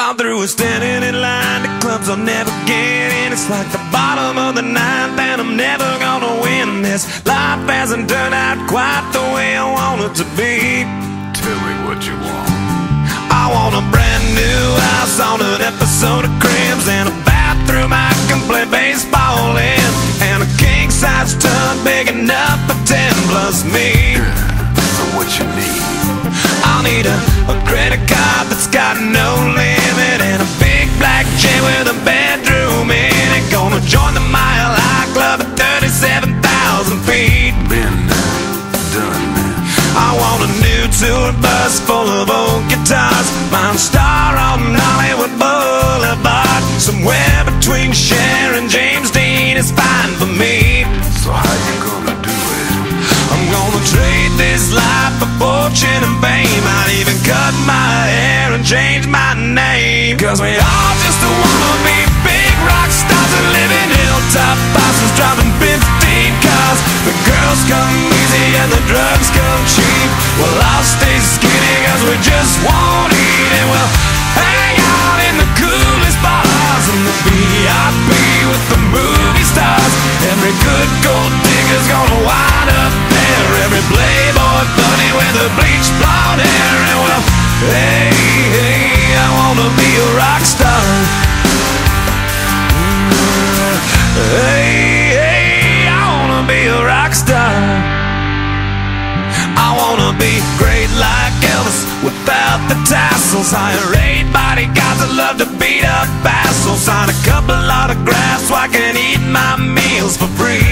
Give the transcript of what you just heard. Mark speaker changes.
Speaker 1: I'm through with standing in line to clubs I'll never get in. It's like the bottom of the ninth, and I'm never gonna win this. Life hasn't turned out quite the way I want it to be.
Speaker 2: Tell me what you want.
Speaker 1: I want a brand new house on an episode of Cribs and a bathroom I can play baseball in, and a king size tub big enough for ten plus me.
Speaker 2: So what you need?
Speaker 1: I'll need a, a credit card that's got no 37,000 feet.
Speaker 2: Been done.
Speaker 1: I want a new tour bus full of old guitars. Mine star on Hollywood Boulevard. Somewhere between Cher and James Dean is fine for me.
Speaker 2: So how you gonna do it?
Speaker 1: I'm gonna trade this life for fortune and fame. I'd even cut my hair and change my name. Cause we all just wanna be just won't eat and we'll hang out in the coolest bars and the VIP with the movie stars. Every good gold digger's gonna wind up there. Every playboy bunny with the bleached blonde hair. And well, hey, hey, I wanna be a rock star. Mm, hey, hey, I wanna be a rock star. I wanna be great like Elvis without the tassels. Hire eight bodyguards that love to beat up assholes. Sign a couple autographs so I can eat my meals for free.